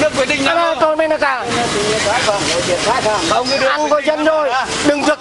được quyết định là tôi mới là cả ăn của dân rồi đừng giật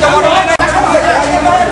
cho nó.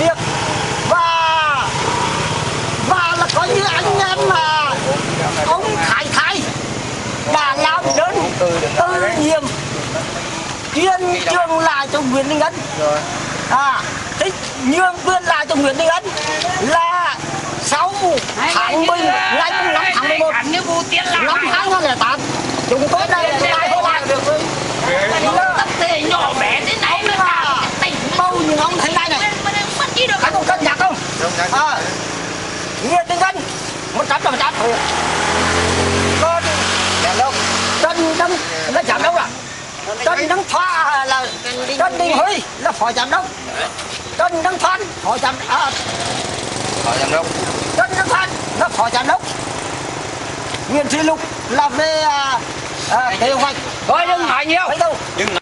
Việc và và là coi như anh em mà ông Thái Thái đã làm đơn từ nhiệm chuyên trường lại cho Nguyễn Đình Ân. À thế nhường quyền lại cho Nguyễn Đình Ân là sau tháng bình ngày 5 tháng 11 năm 2008 chúng tôi đây là lại thôi lại được tập thể nhỏ bé thế này mà tỉnh bầu những ông thế này này mất đi được các ông cân à Nguyễn Đình Ân một trăm trăm còn giám đốc Trần Đăng là giám đốc à? Trần Đăng Thoa là Trần Đình Huy. Là phó giám đốc. Trần Đăng Thoan phó giám à, Phó giám đốc. Trần Đăng Thoan là phó giám đốc. Nguyễn Thị Lục là về à, à, kế hoạch. Thôi đừng nói nhiều. Thấy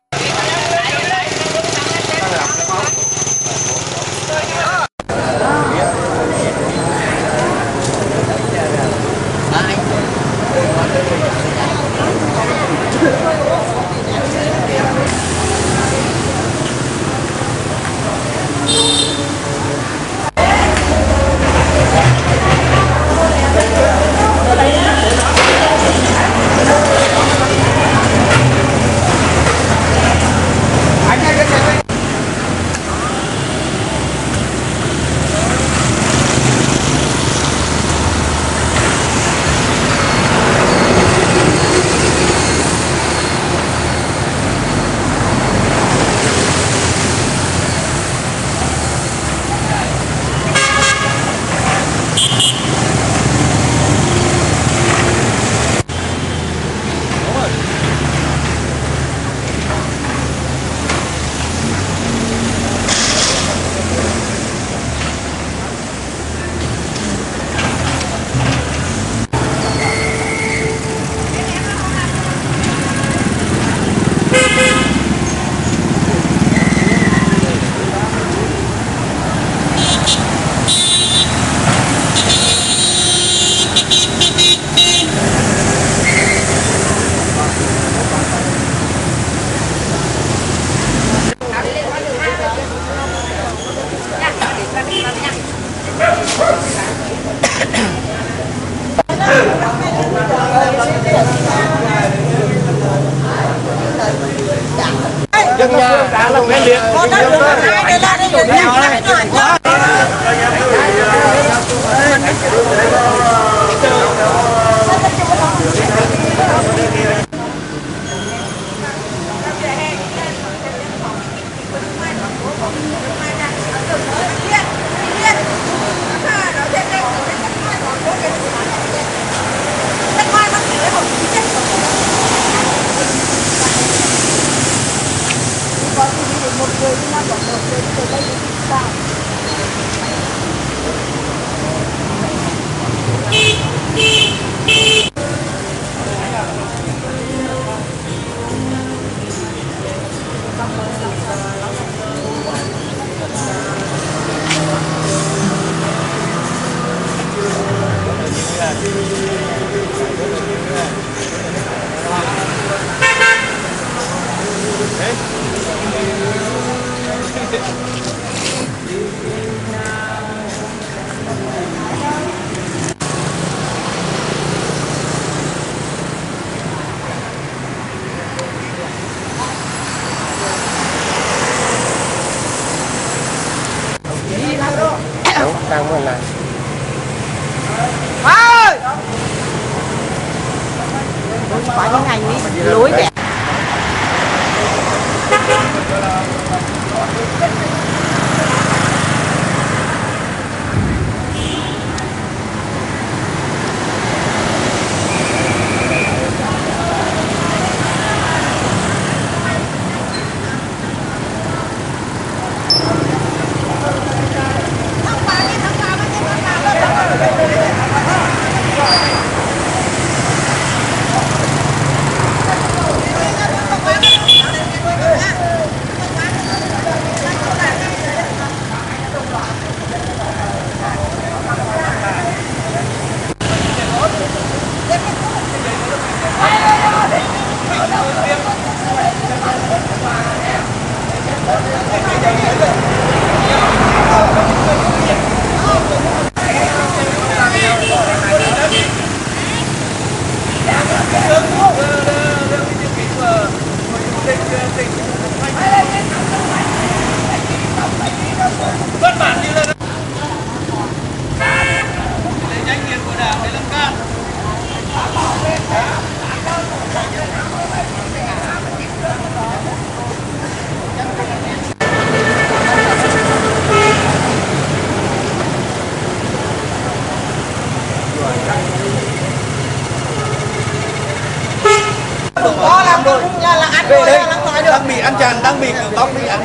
Tóc đi ăn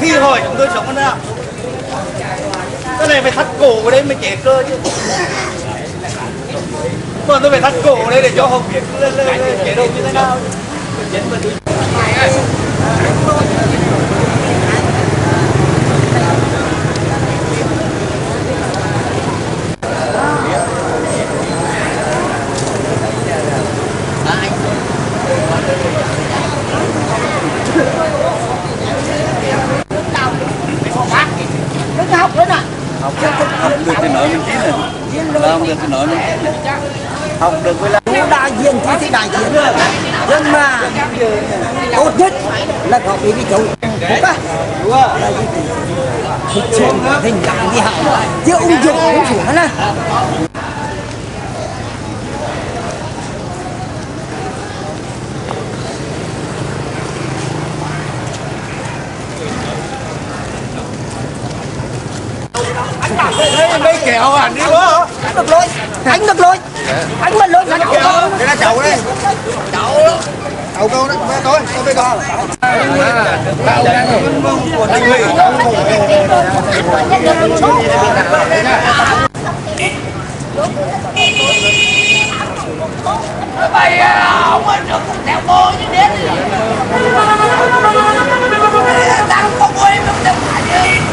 khi hỏi chúng tôi sống thế nào? Cái này phải thắt cổ vào đây mới chết cơ chứ. Mà tôi phải thắt cổ vào đây để cho họ biết lên lên chế độ như thế nào nó học nữa nè học được thì nói mình tin này làm được thì nói mình tin này học được với là Chú đại diện thì thì đại diện nhưng mà tốt nhất là có bị bị chủ đúng á là cái gì thực sự hình dạng đi học chứ ông dụng cũng phải nè đây mấy kẹo à đi quá. Anh được lôi anh được lôi anh mà lôi là cái là chậu đây chậu chậu câu đó với tôi tôi với con Mày không có được theo cô như thế Đang có em không được phải đi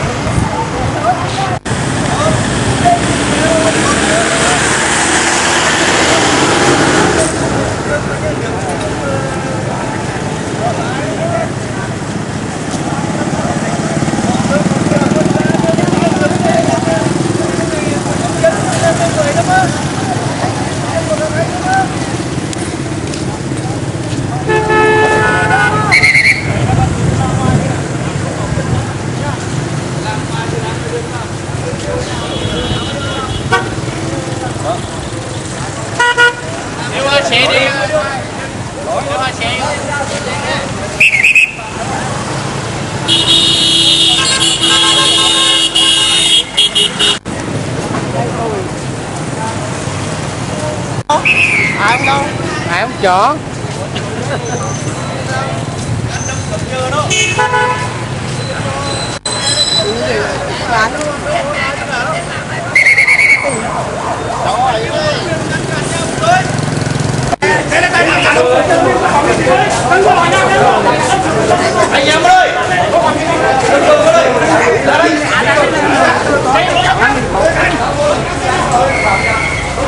Nếu mà xe đi Nếu mà xe ai không đâu chó không chọn. Anh em ơi!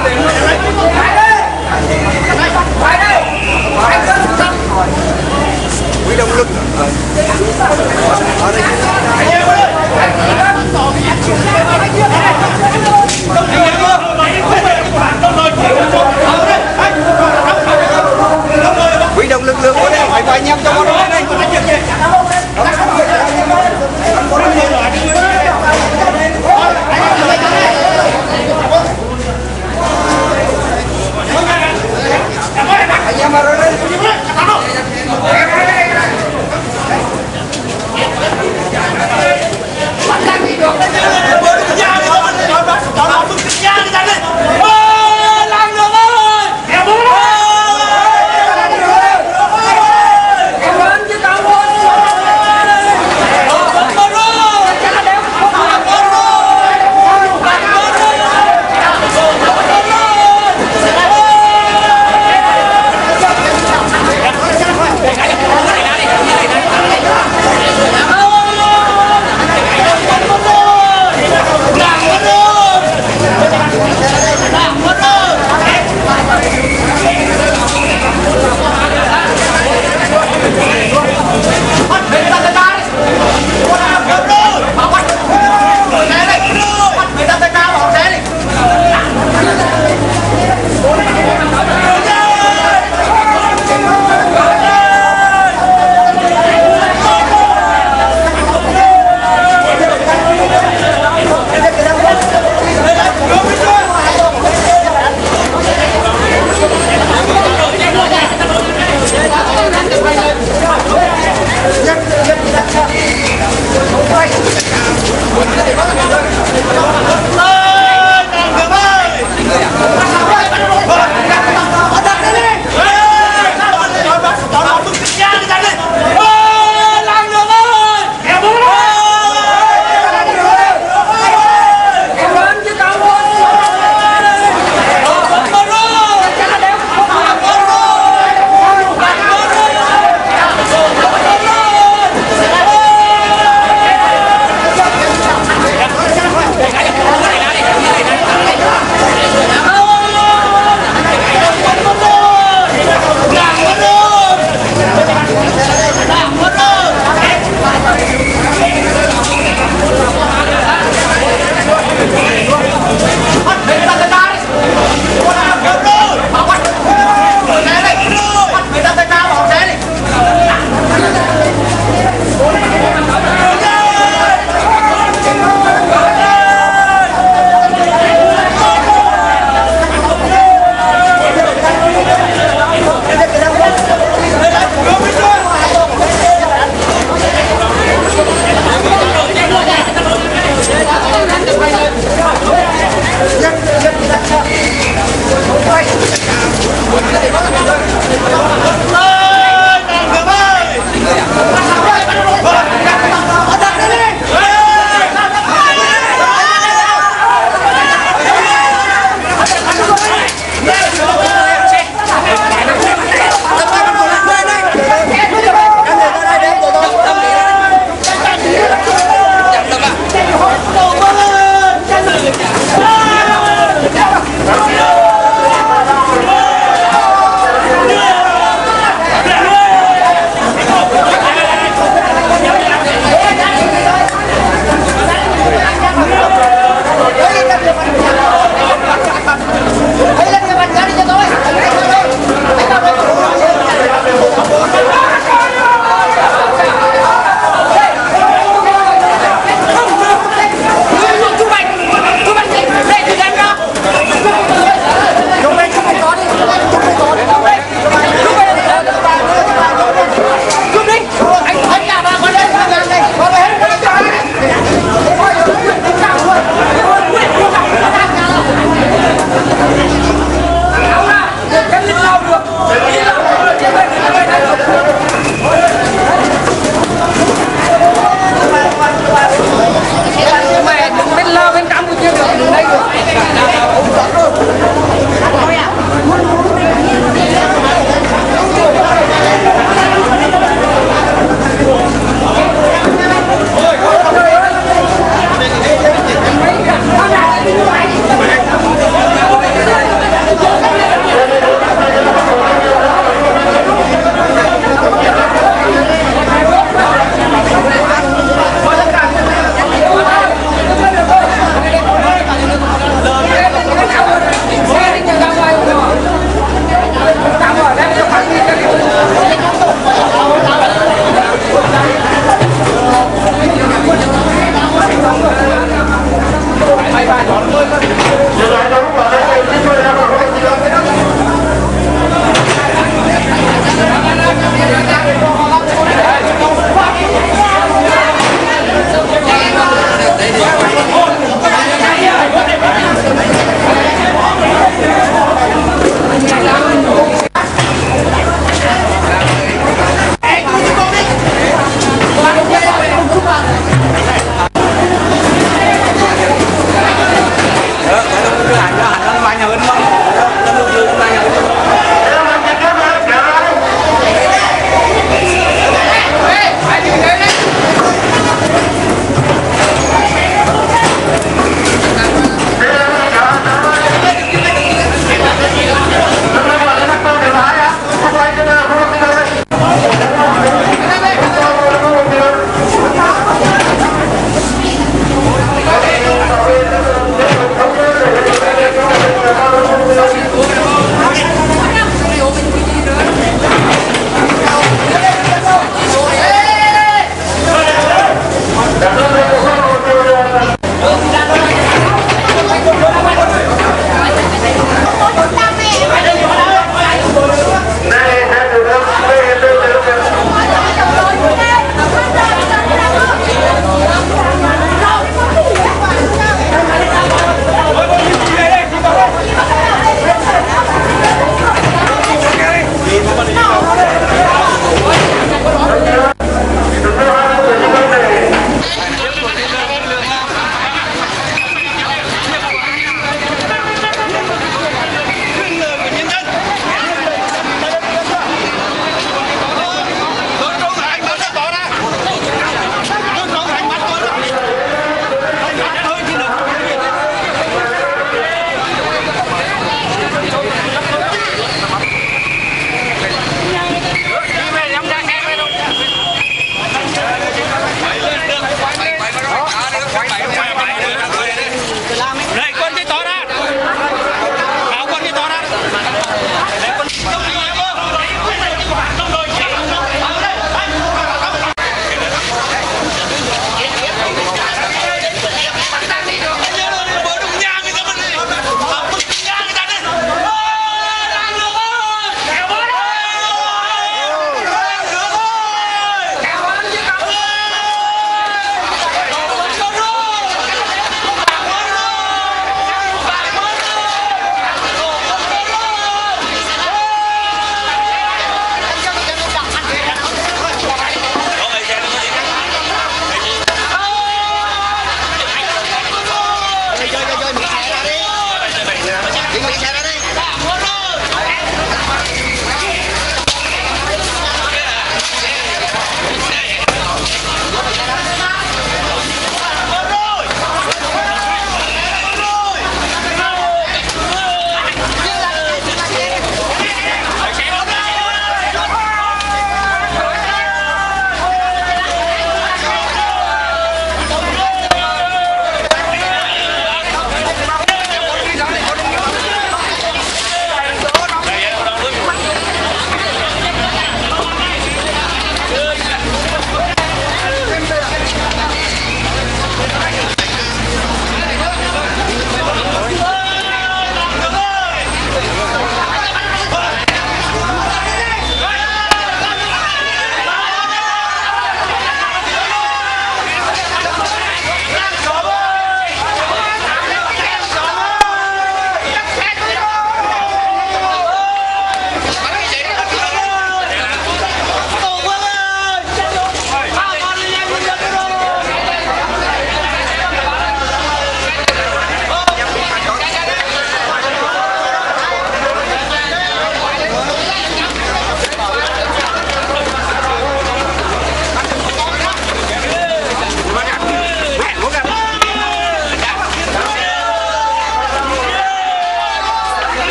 Vai, vai, vai.